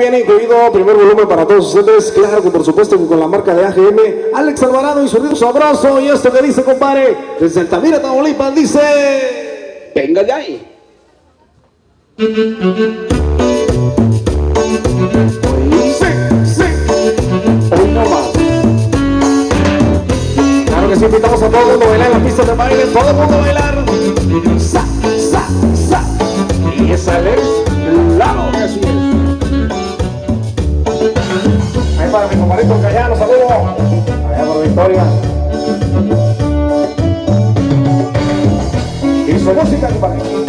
Viene incluido primer volumen para todos ustedes, claro que por supuesto que con la marca de AGM, Alex Alvarado y su ritmo sabroso, y esto que dice compadre, desde Altamira, Tamaulipas, dice... Venga de ahí. Sí, sí, Hoy no más. claro que sí, invitamos a todo el mundo a bailar en la pista de baile, todo el mundo a bailar. Sa, sa, sa. Y es Alex Para mi compadrito Callano, saludo. Allá por Victoria. Y su música, compadre.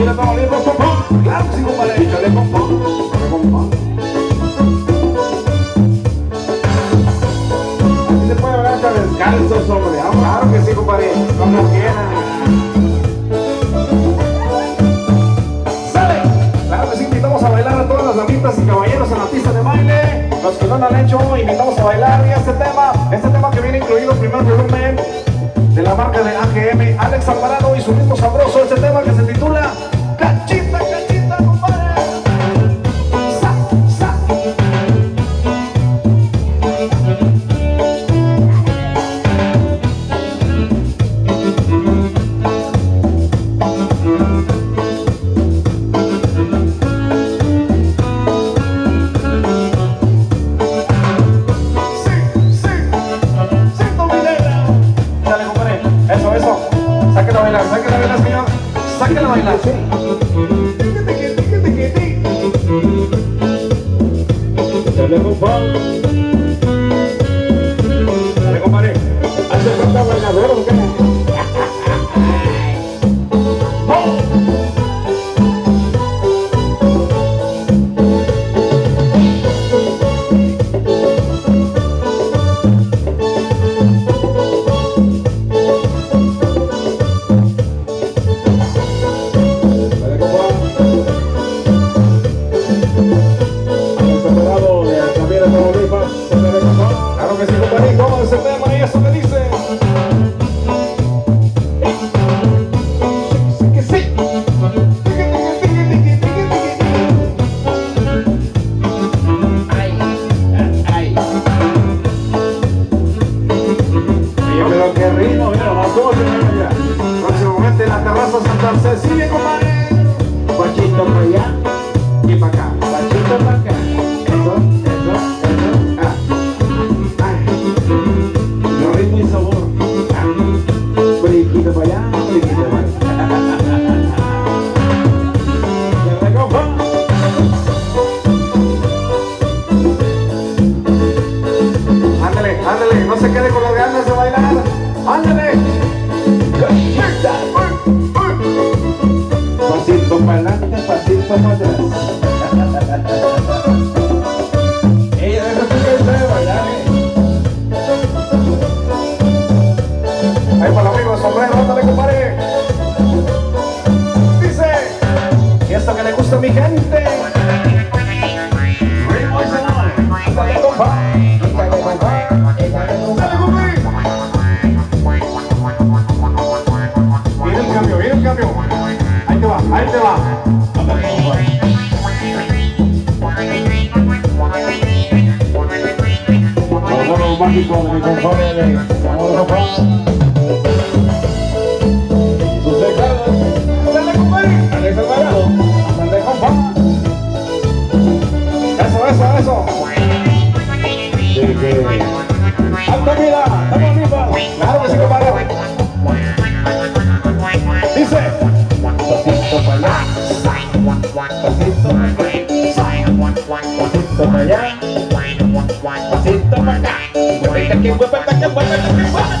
Y el camino está bonito, papá. Bailar, sáquela a bailar, señor. Sáquela a bailar. Tiqui, tiqui, tiqui, tiqui, mi gente. Ritmo y sabor. Ándale, compa. Échale, compa. Échale, compa. Dale, compadre. Viene el cambio, viene el cambio. Ahí te va, ahí te va. Ándale, compa. Los juegos de mi compadre Alex. Compa. Eso. ¡Alta vida! ¡Tamaulipas! Claro que sí, compadre. Dice, Pasito para allá. Pasito para acá. Pasito para allá. Pasito para acá.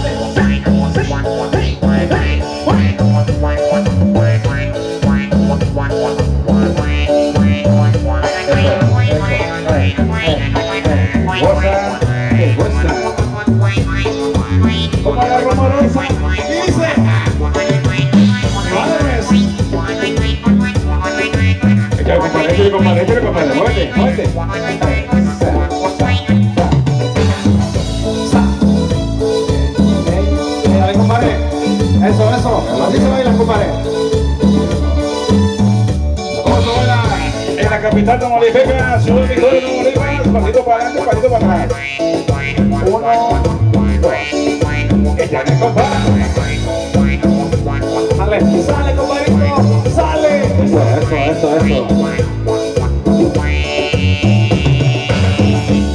Compadre. Eso, eso. Así se baila, compadre. ¿Cómo se baila? En la capital de Tamaulipeca, Ciudad Victoria, Tamaulipas. Pasito para adelante, pasito para atrás. Uno, dos. Compadre.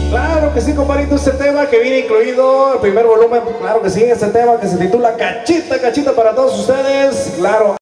Claro que sí, compadrito, este tema que viene incluido, el primer volumen, claro que sí, este tema que se titula Cachita, Cachita para todos ustedes, claro.